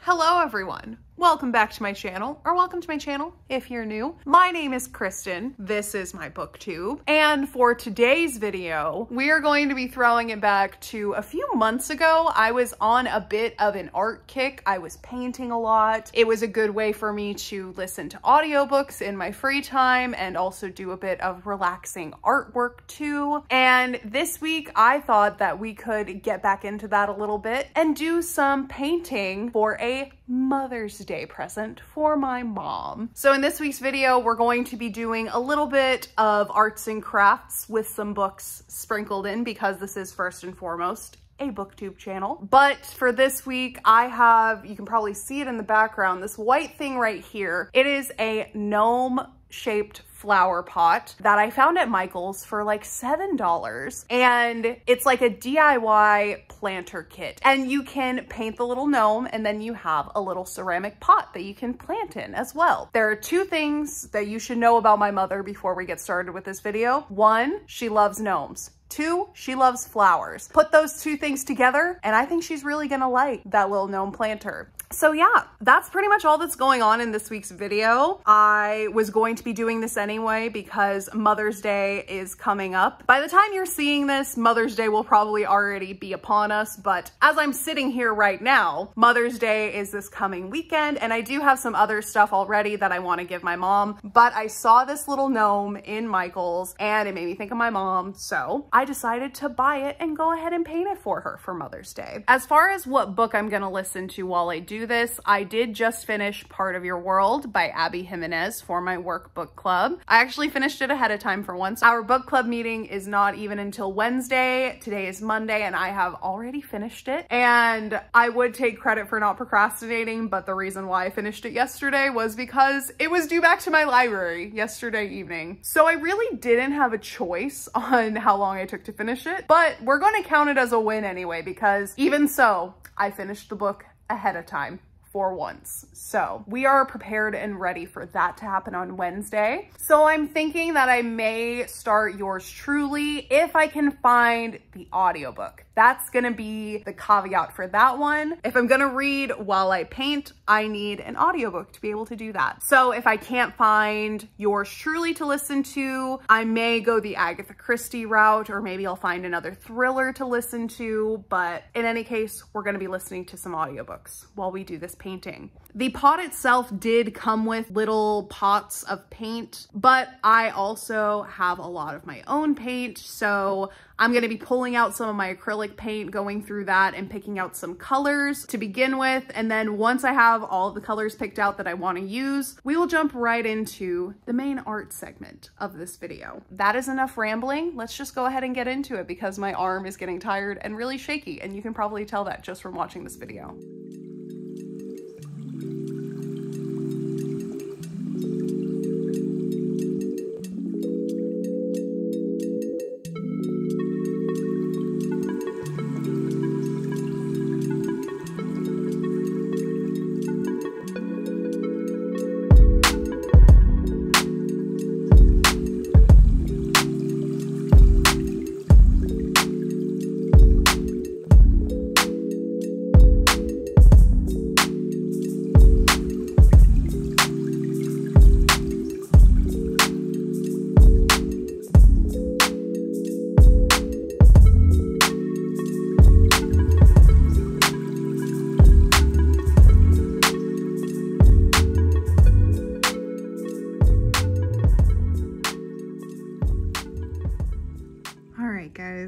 Hello everyone. Welcome back to my channel, or welcome to my channel if you're new. My name is Kristen. This is my booktube. And for today's video, we are going to be throwing it back to a few months ago. I was on a bit of an art kick. I was painting a lot. It was a good way for me to listen to audiobooks in my free time and also do a bit of relaxing artwork too. And this week I thought that we could get back into that a little bit and do some painting for a Mother's Day present for my mom. So in this week's video, we're going to be doing a little bit of arts and crafts with some books sprinkled in because this is first and foremost a booktube channel. But for this week, I have, you can probably see it in the background, this white thing right here. It is a gnome shaped flower pot that I found at Michael's for like $7. And it's like a DIY planter kit. And you can paint the little gnome and then you have a little ceramic pot that you can plant in as well. There are two things that you should know about my mother before we get started with this video. One, she loves gnomes. Two, she loves flowers. Put those two things together and I think she's really gonna like that little gnome planter. So yeah, that's pretty much all that's going on in this week's video. I was going to be doing this anyway because Mother's Day is coming up. By the time you're seeing this, Mother's Day will probably already be upon us, but as I'm sitting here right now, Mother's Day is this coming weekend and I do have some other stuff already that I want to give my mom, but I saw this little gnome in Michael's and it made me think of my mom, so I decided to buy it and go ahead and paint it for her for Mother's Day. As far as what book I'm gonna listen to while I do this, I did just finish Part of Your World by Abby Jimenez for my workbook club. I actually finished it ahead of time for once. Our book club meeting is not even until Wednesday. Today is Monday and I have already finished it. And I would take credit for not procrastinating, but the reason why I finished it yesterday was because it was due back to my library yesterday evening. So I really didn't have a choice on how long I took to finish it, but we're going to count it as a win anyway, because even so, I finished the book ahead of time for once. So we are prepared and ready for that to happen on Wednesday. So I'm thinking that I may start yours truly if I can find the audiobook. That's gonna be the caveat for that one. If I'm gonna read while I paint, I need an audiobook to be able to do that. So if I can't find yours truly to listen to, I may go the Agatha Christie route, or maybe I'll find another thriller to listen to. But in any case, we're gonna be listening to some audiobooks while we do this painting. The pot itself did come with little pots of paint, but I also have a lot of my own paint. So I'm to be pulling out some of my acrylic paint, going through that and picking out some colors to begin with. And then once I have all the colors picked out that I want to use, we will jump right into the main art segment of this video. That is enough rambling. Let's just go ahead and get into it because my arm is getting tired and really shaky. And you can probably tell that just from watching this video.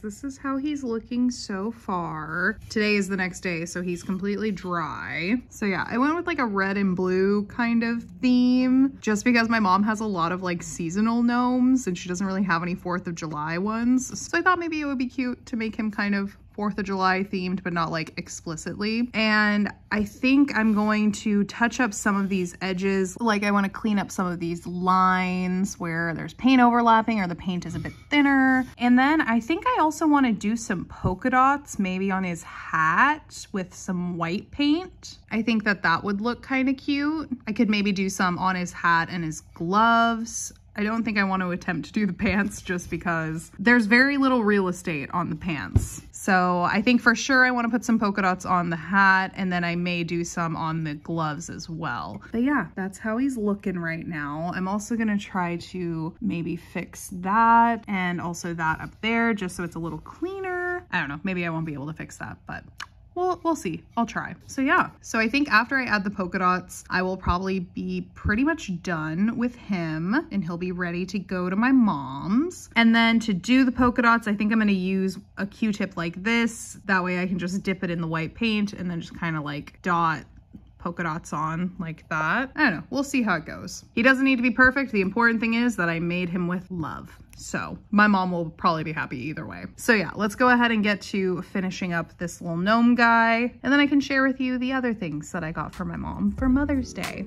This is how he's looking so far. Today is the next day, so he's completely dry. So yeah, I went with like a red and blue kind of theme just because my mom has a lot of like seasonal gnomes and she doesn't really have any 4th of July ones. So I thought maybe it would be cute to make him kind of 4th of July themed, but not like explicitly. And I think I'm going to touch up some of these edges. Like I want to clean up some of these lines where there's paint overlapping or the paint is a bit thinner. And then I think I also want to do some polka dots maybe on his hat with some white paint. I think that that would look kind of cute. I could maybe do some on his hat and his gloves I don't think I want to attempt to do the pants just because there's very little real estate on the pants. So I think for sure I want to put some polka dots on the hat and then I may do some on the gloves as well. But yeah, that's how he's looking right now. I'm also going to try to maybe fix that and also that up there just so it's a little cleaner. I don't know, maybe I won't be able to fix that, but we'll, we'll see. I'll try. So yeah, so I think after I add the polka dots, I will probably be pretty much done with him and he'll be ready to go to my mom's. And then to do the polka dots, I think I'm gonna use a Q-tip like this. That way I can just dip it in the white paint and then just kind of like dot polka dots on like that. I don't know. We'll see how it goes. He doesn't need to be perfect. The important thing is that I made him with love. So my mom will probably be happy either way. So yeah, let's go ahead and get to finishing up this little gnome guy. And then I can share with you the other things that I got for my mom for Mother's Day.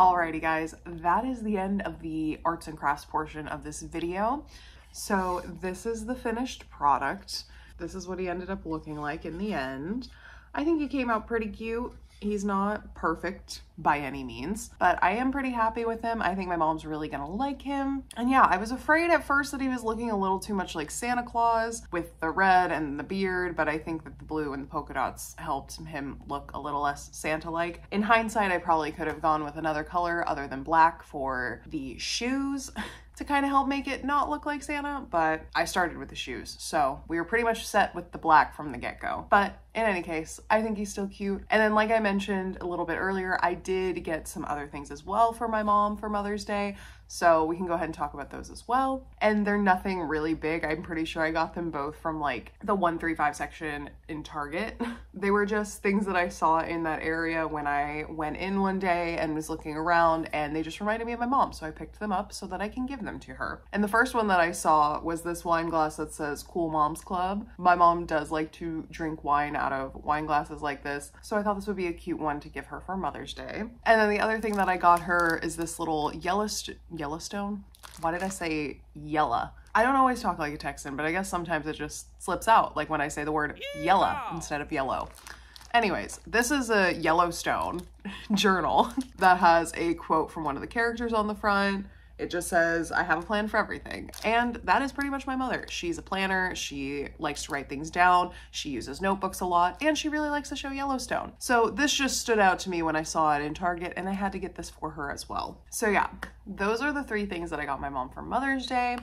Alrighty guys, that is the end of the arts and crafts portion of this video. So this is the finished product. This is what he ended up looking like in the end. I think he came out pretty cute. He's not perfect by any means, but I am pretty happy with him. I think my mom's really gonna like him. And yeah, I was afraid at first that he was looking a little too much like Santa Claus with the red and the beard, but I think that the blue and the polka dots helped him look a little less Santa-like. In hindsight, I probably could have gone with another color other than black for the shoes. to kind of help make it not look like Santa, but I started with the shoes. So we were pretty much set with the black from the get-go. But in any case, I think he's still cute. And then like I mentioned a little bit earlier, I did get some other things as well for my mom for Mother's Day. So we can go ahead and talk about those as well. And they're nothing really big. I'm pretty sure I got them both from like the 135 section in Target. they were just things that I saw in that area when I went in one day and was looking around and they just reminded me of my mom. So I picked them up so that I can give them to her. And the first one that I saw was this wine glass that says Cool Moms Club. My mom does like to drink wine out of wine glasses like this. So I thought this would be a cute one to give her for Mother's Day. And then the other thing that I got her is this little yellow Yellowstone? Why did I say yella? I don't always talk like a Texan, but I guess sometimes it just slips out, like when I say the word yeah. yella instead of yellow. Anyways, this is a Yellowstone journal that has a quote from one of the characters on the front, it just says, I have a plan for everything. And that is pretty much my mother. She's a planner. She likes to write things down. She uses notebooks a lot and she really likes the show Yellowstone. So this just stood out to me when I saw it in Target and I had to get this for her as well. So yeah, those are the three things that I got my mom for Mother's Day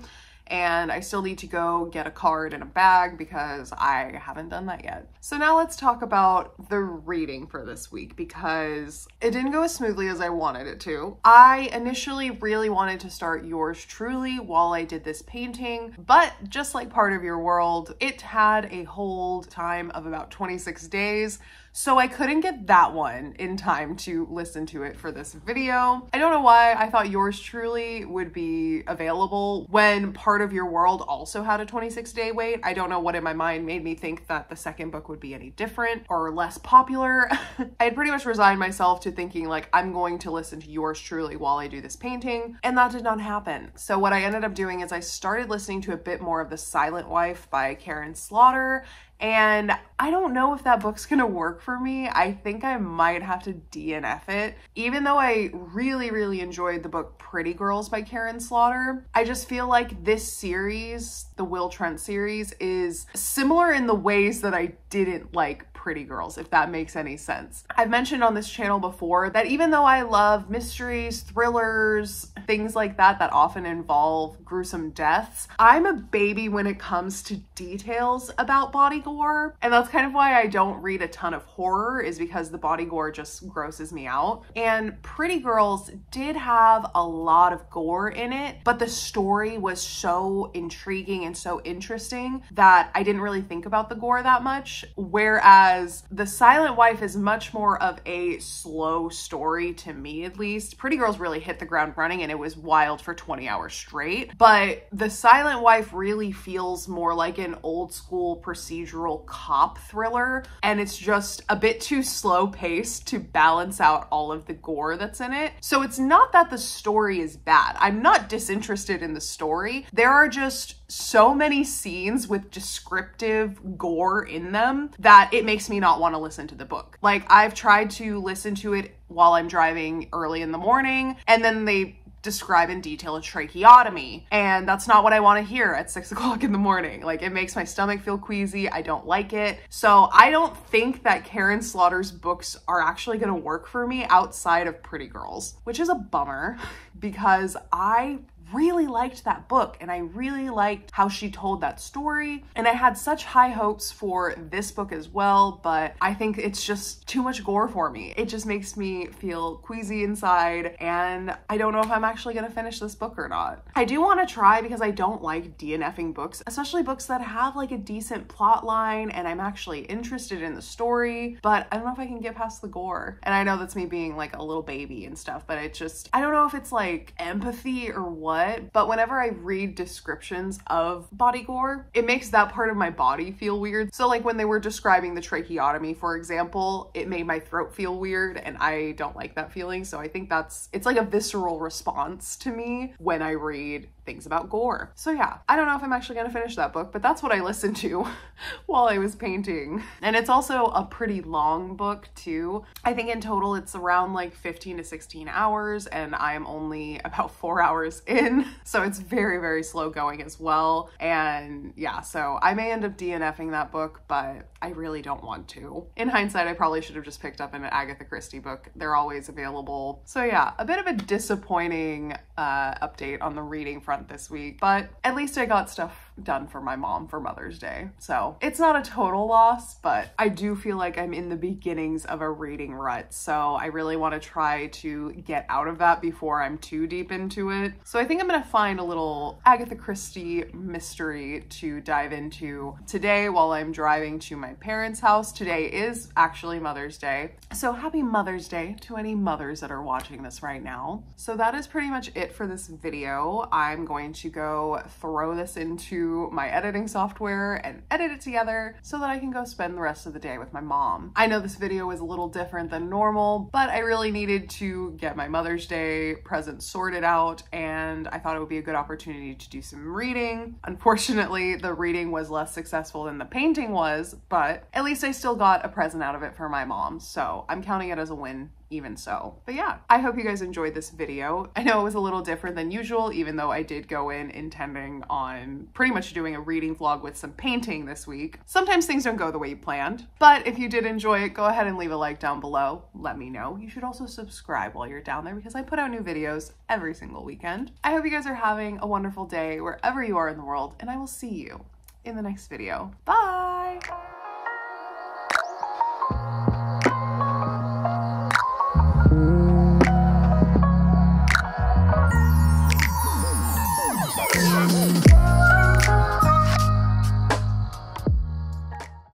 and I still need to go get a card and a bag because I haven't done that yet. So now let's talk about the reading for this week because it didn't go as smoothly as I wanted it to. I initially really wanted to start yours truly while I did this painting, but just like part of your world, it had a hold time of about 26 days. So I couldn't get that one in time to listen to it for this video. I don't know why I thought yours truly would be available when part of your world also had a 26 day wait. I don't know what in my mind made me think that the second book would be any different or less popular. I had pretty much resigned myself to thinking like I'm going to listen to yours truly while I do this painting and that did not happen. So what I ended up doing is I started listening to a bit more of The Silent Wife by Karin Slaughter and I don't know if that book's gonna work for me. I think I might have to DNF it. Even though I really, really enjoyed the book Pretty Girls by Karin Slaughter, I just feel like this series, the Will Trent series, is similar in the ways that I didn't like Pretty Girls, if that makes any sense. I've mentioned on this channel before that even though I love mysteries, thrillers, things like that that often involve gruesome deaths, I'm a baby when it comes to details about body gore. And that's kind of why I don't read a ton of horror is because the body gore just grosses me out. And Pretty Girls did have a lot of gore in it, but the story was so intriguing and so interesting that I didn't really think about the gore that much. Whereas The Silent Wife is much more of a slow story to me, at least. Pretty Girls really hit the ground running and it was wild for 20 hours straight. But The Silent Wife really feels more like an old school procedural cop thriller. And it's just a bit too slow paced to balance out all of the gore that's in it. So it's not that the story is bad. I'm not disinterested in the story. There are just so many scenes with descriptive gore in them that it makes me not want to listen to the book. Like I've tried to listen to it while I'm driving early in the morning and then they describe in detail a tracheotomy. And that's not what I want to hear at six o'clock in the morning. Like it makes my stomach feel queasy. I don't like it. So I don't think that Karin Slaughter's books are actually going to work for me outside of Pretty Girls, which is a bummer because I really liked that book and I really liked how she told that story. And I had such high hopes for this book as well, but I think it's just too much gore for me. It just makes me feel queasy inside and I don't know if I'm actually gonna finish this book or not. I do wanna try because I don't like DNFing books, especially books that have like a decent plot line and I'm actually interested in the story, but I don't know if I can get past the gore. And I know that's me being like a little baby and stuff, but it just, I don't know if it's like empathy or what but whenever I read descriptions of body gore, it makes that part of my body feel weird. So like when they were describing the tracheotomy, for example, it made my throat feel weird and I don't like that feeling. So I think that's, it's like a visceral response to me when I read things about gore. So yeah, I don't know if I'm actually gonna finish that book, but that's what I listened to while I was painting. And it's also a pretty long book too. I think in total it's around like 15 to 16 hours and I'm only about four hours in. So it's very, very slow going as well. And yeah, so I may end up DNFing that book, but I really don't want to. In hindsight, I probably should have just picked up an Agatha Christie book. They're always available. So yeah, a bit of a disappointing uh, update on the reading front this week, but at least I got stuff done for my mom for Mother's Day. So it's not a total loss, but I do feel like I'm in the beginnings of a reading rut. So I really want to try to get out of that before I'm too deep into it. So I think I'm going to find a little Agatha Christie mystery to dive into today while I'm driving to my parents' house. Today is actually Mother's Day. So happy Mother's Day to any mothers that are watching this right now. So that is pretty much it for this video. I'm going to go throw this into my editing software and edit it together so that I can go spend the rest of the day with my mom. I know this video is a little different than normal, but I really needed to get my Mother's Day present sorted out and I thought it would be a good opportunity to do some reading. Unfortunately, the reading was less successful than the painting was, but at least I still got a present out of it for my mom, so I'm counting it as a win even so. But yeah, I hope you guys enjoyed this video. I know it was a little different than usual, even though I did go in intending on pretty much doing a reading vlog with some painting this week. Sometimes things don't go the way you planned, but if you did enjoy it, go ahead and leave a like down below. Let me know. You should also subscribe while you're down there because I put out new videos every single weekend. I hope you guys are having a wonderful day wherever you are in the world, and I will see you in the next video. Bye!